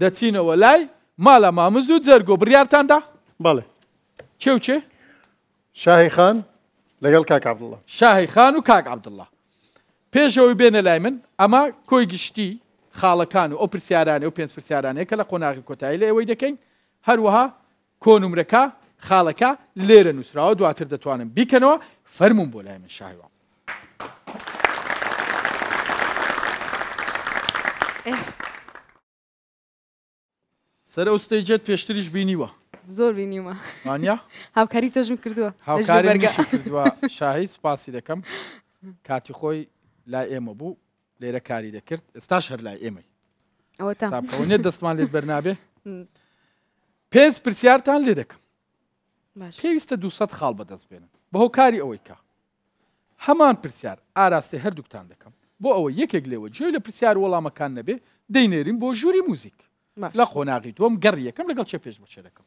دەچینەوە لای مالا مامز و جەرگۆ بڕیارتان دا؟ بەڵێ. کێ و کێ؟ شاهی خان لەگەڵ کاک عەبدوڵڵا. شاهی خان و کاک عەبدوڵڵا. پێشەوەی بێنە لای من ئەمە کۆی گشتی خاڵەکان و ئەو پرسیارانێ و پێنج پرسیارانەیە کە لە قۆناغی کۆتایی لە ئێوەی دەکەین هەروەها کۆنمرەکە، خاڵەکە، لێرە نووسراوە دواتر دەتوانن بیکەنەوە، فەرموون بۆ لای من شاهوام. سەر ئەو ستەیجەت پێشتریش بینیوە زۆر بینیومە مانیا هاوکاری تۆژم کردووە هاوکاری کردووە شاهی سوپاسی دەکەم کاتی خۆی لای ئێمە بوو لێرە کاری دەکرد ئێستاش هەر لای ئێمەی ئەوەتاێت دەستمان لێت بەرنابێ پێنج پرسیارتان لێ دەکەم پێویستە دو خاڵ بەدەست بێنن بە هۆکاری ئەوەی کا هەمان پرسیار ئاراستەی هەردووکتان دەکەم بۆ ئەوە یەکێک لێوە جوێ لە پرسیار وەڵامەکان نەبێ دەینێرین بۆ ژووری موزیک لە قۆناغی دووەم گەڕ یەکەم لەگەڵ چێ پێش بچێ دەکەم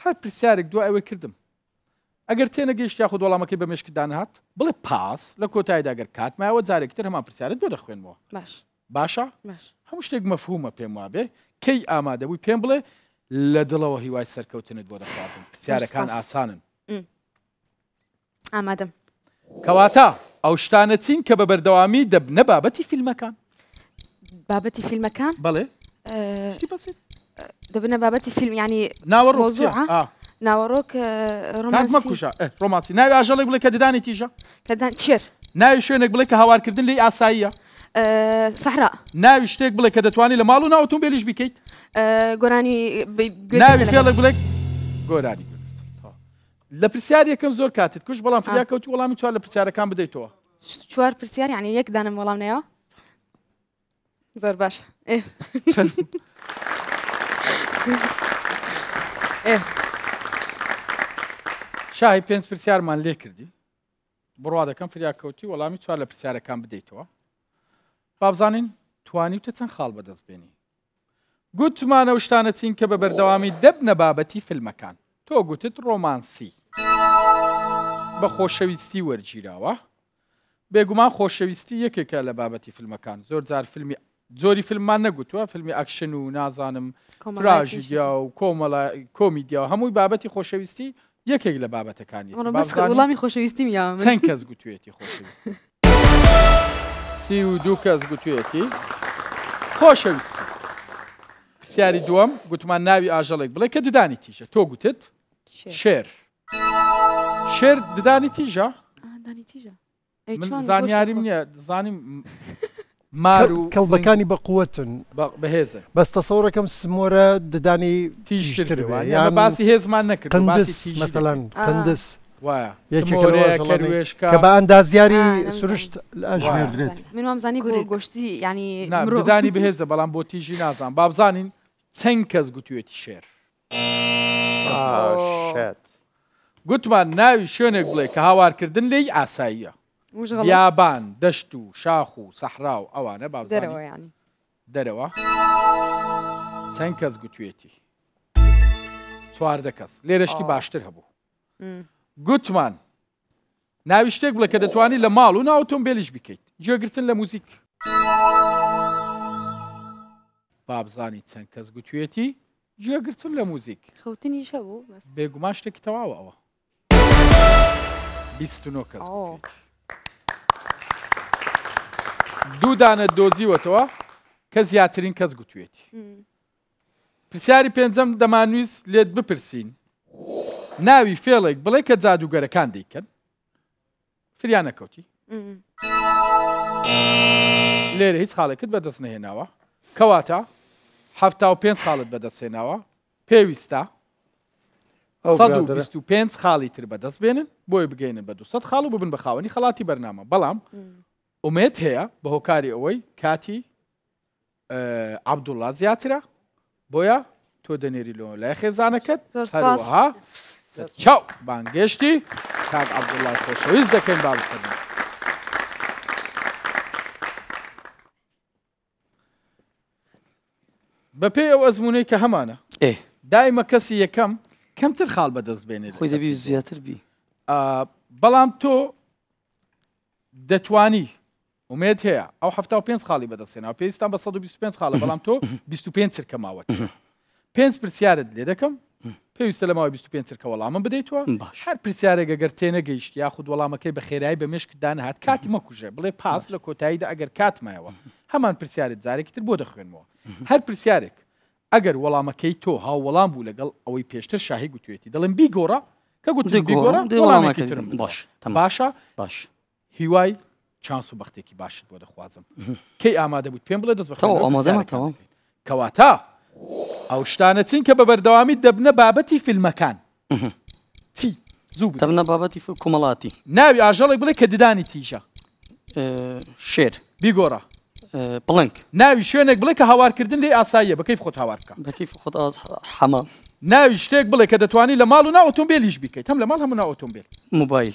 هەر پرسیارێک دوای ئەوەی کردم ئەگەر تێنەگەیشت یاخود وەڵامەکەی بە مێشکدا نەهات بڵێ پاس لە کۆتاییدا گەر کات مایەوە جارێکی تر هەمان پرسیارت بۆ دەخوێنمەوە باش باشە باش هەموو شتێک مەفهومە پێم وابێ کەی ئامادەبووی پێم بڵێ لە دڵەوە هیوای سەرکەوتنت بۆ دەخوازم پرسیارەکان باش، باش. ئاسانن م. ئامادەم. کەواتە ئەو شتانە چین کە بە بەردەوامی دەبنە بابەتی فیلمەکان؟ بابەتی فیلمەکان؟ بەڵێ دەبنە بابەتی فیلم ینی ناوەڕۆزوە ناوەڕۆک ڕۆمانکوژە ڕۆمانسی ناوی ئاژەڵێک بڵێ کە ددانی تیژە کەدان چێر ناوی شوێنێک بڵێ کە هاوارکردن لی ئاساییە سەحرا ناوی شتێک بڵێ کە دەتوانانی لە ماڵ و ناوتون بێلیش بکەیت گۆرانی ناوی فێڵێک بڵێ گۆرانی لە پرسیار یەکەم زۆر کاتت کوشت بەڵام فریا کەوتی وەڵامی چوار لە پرسیارەکان بدەیتەوە چوار پرسیار یعنی یەک دانم وەڵام نەیەوە زۆر باش شاهی پێنج پرسیارمان لێ کردی بڕوا دەکەم فریا کەوتی وەڵامی چوار لە پرسیارەکان بدەیتەوە بابزانین توانیوتە چەند خاڵ بەدەست بێنی گوتمان ئەو شتانە چین کە بە بەردەوامی دەبنە بابەتی فیلمەکان. تۆ گوتت ڕۆمانسی. بە خۆشەویستی وەرگیراوە. بێگومان خۆشەویستی یەکێکە لە بابەتی فیلمەکان. زۆر جار فیلمی جۆری فیلممان نەگوتووە، فیلمی ئەکشن و نازانم کۆمەڵایەتی تراژیدیا و کۆمەڵای کۆمیدیا و هەمووی بابەتی خۆشەویستی یەکێک لە بابەتەکانی وڵامی خۆشەویستیم یا چەند کەس گوتوێتی خۆشەویست سی و دوو کەس گوتوێتی خۆشەویست پرسیاری دووەم گوتمان ناوی ئاژەڵێک بڵێ کە ددانی تیژە تۆ گوتت شێر شێر ددانی تیژە زانیاریم نیە زانیم مارو کەڵبەکانی بە قوتن بەهێزن بەس تەسەڕەکەم سمۆرە ددانی تیژتر یان باسی هێزمان نەکرد مەتەلەن قندس وایە یەکێکەکە بە ئەندازیاری سروشت ئەژمێردرێت من وامزانی گوری گۆشتی ینی مرۆدانی بهێزە بەڵام بۆ تیژی نازان بابزانین چەند کەس گوتوێتی شێر گوتمان ناوی شوێنێک بڵێ کە هاوارکردن لێی ئاساییە یابان دەشت و شاخ و سەحرا و ئەوانە با دەرەوە چەند کەس گوتوێتی چواردە کەس لێرەشتی باشتر هەبوو گوتمان ناوی شتێک بڵێ کە دەتوانی لە ماڵ و ناو ئۆتۆمبێلیش بیکەیت گوێگرتن لە موزیک بابزانی چەند کەس گوتوێتی گوێگرتن لە موزیک خەوتنی شە بوو بێگومان شتێکی تەواوە ئەوە کەس دوودانە دۆزیوەتەوە کە زیاترین کەس گوتوێتی پرسیاری پێنجەم دەمانویست لێت بپرسین ناوی فێڵێک بڵێ کە جادوگەرەکان دەیکەن فریا نەکەوتی لێرە هیچ خاڵێکت بەدەست نەهێناوە کەواتە هەفتا و پێنج خاڵت بەدەستێناوە پێویستە ئەو سەد و برادەرە بیست و پێنج خاڵی تر بەدەست بێنن بۆی بگەینن بە دوسەد خاڵ و ببن بە خاوەنی خەڵاتی بەرنامە بەڵام ئومێد هەیە بە هۆکاری ئەوەی کاتی عەبدوڵا زیاترە بۆیە تۆ دەنێری لۆ لای خێزانەکەت هەروەها چاو بانگێشتی کاک عەبدوڵا خۆشەویست دەکەین با بکەن بەپێ ئەو ئەزمونەی کە هەمانە ئێ دایمە کەسی یەکەم کەمتر خاڵ بەدەست بێنێت خۆی دەبی زیاتر بی بەڵام تۆ دەتانی ئومێد هەیە ئەو حەفتا و پێنج خاڵی بەدەستهێناوە پێویستان بە سەد و بیست و پێنج خاڵە بەڵام تۆ بیست و پێنج چرکە ماوەت پێ پێنج پرسیارت لێ دەکەم پێویستە لە ماوەی بیست و پێنج چرکە وەڵامم بدەیتەوە باش هەر پرسیارێک گەر تێنەگەیشت یاخود وەڵامەکەی بە خێرایی بە مێشکت دانەهات کاتی مەکوژێ بڵێ پاس باش لە کۆتاییدا ئەگەر کات مایەوە هەمان پرسیارت جارێکی تر بۆ دەخوێنمەوە هەر پرسیارێک ئەگەر وەڵامەکەی تۆ هاووەڵام بوو لەگەڵ ئەوەی پێشتر شاهی گوتوێتی دەڵێن بیگۆڕە کە گوتم بیگۆڕە دەگۆڕم دەی وەڵامێکی وەڵامەکە ترم بدەوە باش تەمام باشە باش هیوای چانس و بەختێکی باشت بۆ دەخوازم کەی ئامادە بوویت پێم بڵێ دەست بەخۆمەوە کەواتە ئەو شتانە چین کە بە بەردەوامی دەبنە بابەتی فیلمەکان چی زوو دەبنە بابەتی کومەڵاتی ناوی ئاژەڵێک بڵێ کە ددانی تیژە شێر بیگۆڕە پڵنگ ناوی شوێنێک بڵێ کە هاوارکردن لێ ئاساییە بەکەی خۆت هاوار بکە بەکی خۆت ئاز حەمە ناوی شتێک بڵێ کە دەتوانانی لە ماڵ و ناوتۆمبیلیش بیکەیت هەم لە ماڵ هەموو ناوتۆمبیل موبایل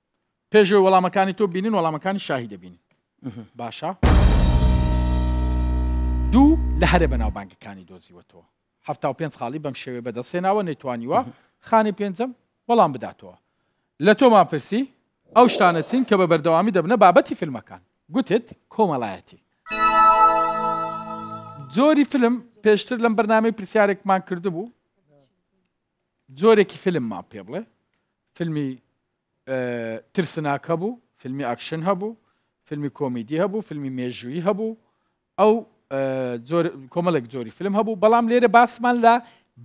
پێشەوەی وەڵامەکانی تۆ بینن وەڵامەکانی شاهی دەبینن باشە دوو لە هەرە بەناوبانگەکانی دۆزیوەتەوە هەفتا و پێنج خاڵی بەم شێوێ بەدەستێناوە نەیتوانیوە خانی پێنجەم وەڵام بداتەوە لە تۆ ماپرسی ئەو شتانە چین کە بە بەردەوامی دەبنە بابەتی فیلمەکان گوتت کۆمەڵایەتی جۆری فیلم پێشتر لەم بەرنامەی پرسیارێکمان کردبوو جۆرێکی فیلم مان پێ بڵێ فیلمی ترسناک هەبوو فیلمی ئاکشن هەبوو فیلمی کۆمیدی هەبوو فیلمی مێژووی هەبوو ئەو کۆمەڵێک جۆری فیلم هەبوو بەڵام لێرە باسمان لە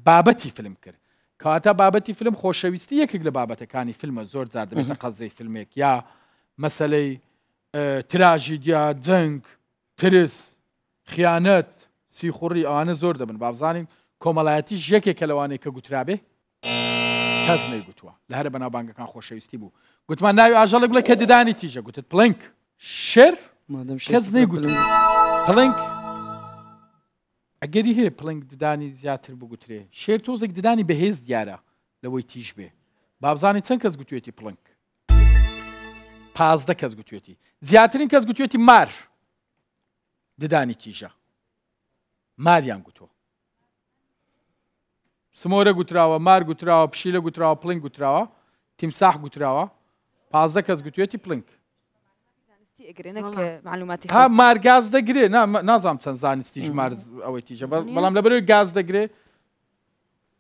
بابەتی فیلم کرد کەواتە بابەتی فیلم خۆشەویستی یەکێک لە بابەتەکانی فیلمە زۆر زار دەبێتە قەزەی فیلمێک یا مەسلەی تراژیدیا جەنگ ترس، خیانەت، سیخوڕی ئەوانە زۆر دەبن بابزانین کۆمەڵایەتیش یەکێکە لەوانەی کە گوترابێ کەس نەیگوتووە لە هەرە بەناوبانگەکان خۆشەویستی بوو گوتمان ناوی ئاژەڵێک بڵێ کە ددانی تیژە گوتت پڵنک شێر مادەم شێر کەس نەیگوت پلنگ. پڵنک ئەگەری هەیە پڵنگ ددانی زیاتر بگوترێ شێر تۆزێک ددانی بەهێز دیارە لەوەی تیژ بێ بابزانانی چەند کەس گوتوێتی پڵنگ پازدە کەس گوتوێتی زیاترین کەس گوتوێتی مار ددانی تیژە ماریان گوتووە سمۆرە گوتراوە مار گوتراوە پشیلە گوتراوە پڵنگ گوتراوە تیمساح گوتراوە پازدە کەس گوتوێتی پڵنگ ها مارگاز دەگرێ نازانام چەند زانستی ژمار ئەوەی تیژە بەڵام لە بەرەوەی گاز دەگرێ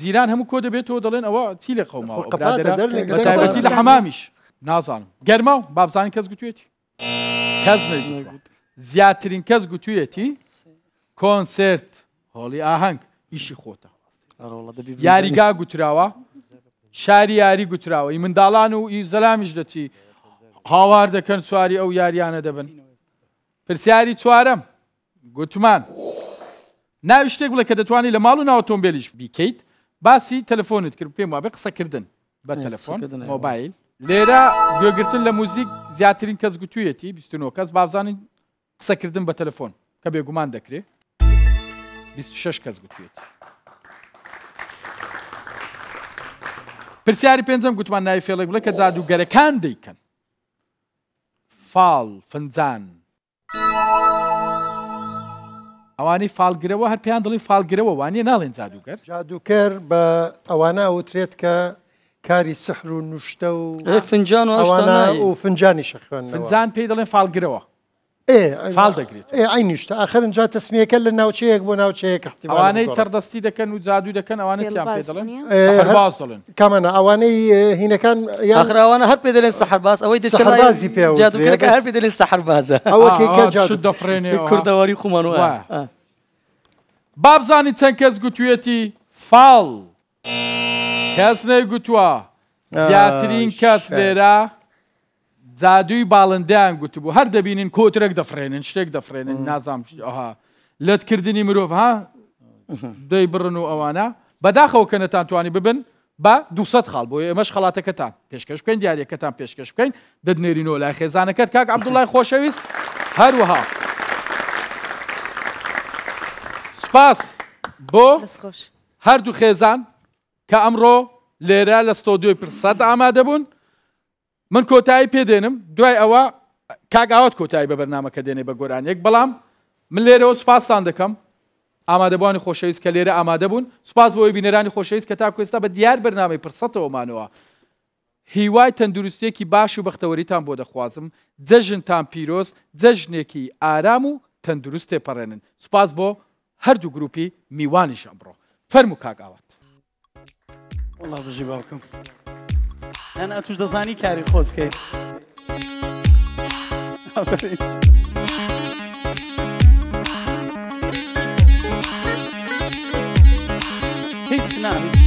جیران هەموو کۆ دەبێتەوە دەڵێن ئەوە چی لە قەوماوە برادەرە بە تایبەتی لە حەمامیش نازانم گەرماو بابزانین کەس گوتوێتی کەس نەگوت زیاترین کەس گوتویەتی کۆنسرت هۆڵی ئاهەنگ ئیشی خۆتە یاریگا گوتراوە شاری یاری گوتراوە ئی منداڵان و ئی زەلامیش دەچی هاوار دەکەن سواری ئەو یاریانە دەبن پرسیاری چوارەم گوتمان ناوی شتێک بڵێ کە دەتوانانی لە ماڵ و ناو ئۆتۆمبێلیش بیکەیت باسی تەلەفۆنت کرد پێم وابێ قسەکردن بە اه، تەلەفۆن قسەکردن، اه. مۆبایل لێرە گوێگرتن لە موزیک زیاترین کەس گوتوویەتی 29 کەس بابزانین قسەکردن بە تەلەفۆن کە بێگومان دەکرێت 26 کەس گوتوێتی پرسیاری پێنجەم گوتمان ناوی فێڵێک بڵێ کە جادوگەرەکان دەیکەن فاڵ فنجان ئەوانەی فال گرەوە هەر پێیان دەڵین فال گرەوە وانە ناڵێن جادووگەر جادووکەر بە ئەوانە ئەوترێت کە کاری سحر و نوشتە و فنجان و و فنجانی شەخوێن فنجان پێی دەڵێن فال گرەوە فال دەگرێت ئەی نیشتە ئاخرن جا تەسمیەکە لە ناوچەیەک بۆ ناوچەیەکە ئەوانەی تەردەستی دەکەن و جادوو دەکەن ئەوانە تیان پێ دەڵێن باز دەڵێن کامانە ئەوانەی هینەکان یاخرا ئەوانە هەر پێ دەلێن سەحرباز ئەوەی دەچێبازی پێ جادوکەکە هەر پێ دەلێن سەحربازە ئەوە دەفرێنێ کوردەواری خومان وە بابزانانی چەند کەس گوتوێتی فاڵ کەس نەی گوتووە زیاترین کەس لێرە جادوی باڵندەیان گوتبوو هەر دەبینن کۆترەک دەفرێنن شتێک دەفرێنن نازام ئەها لەت کردنی مرۆڤ ها دەی بڕن و ئەوانە بەداخەوە کە نەتان توانی ببن بە 200 خاڵ بۆ ئێمەش خڵاتەکەتان پێشکەش بکەین دیارەکەتان پێشکەش بکەین دەدنێرینەوە لای خێزانەکەت کاک عبدوڵای خۆشەویست هەروەها سپاس بۆ هەردوو خێزان کە ئەمڕۆ لێرە لە ستۆدیۆی پرسەد ئامادەبوون من کۆتایی پێ دێنم دوای ئەوە کاک ئاوات کۆتایی بە بەرنامەکە دێنێ بە گۆرانیەک بەڵام من لێرەوە سوپاستان دەکەم ئامادەبووانی خۆشەویست کە لێرە ئامادە بوون سوپاس بۆی بینەرانی خۆشەویست کە تاکو ئێستا بە دیار بەرنامەی پرسەتەوە مانەوە هیوای تەندروستێکی باش و بەختەوەریتان بۆ دەخوازم جەژنتان پیرۆز جەژنێکی ئارام و تەندروست تێپەڕێنن سوپاس بۆ هەردوو گروپی میوانیش ئەمڕۆ فەرمو کاک ئاوات وڵا بژی باوکم یان ئەتوش دەزانی کاری خۆت بکەیت هیچ نا هیچ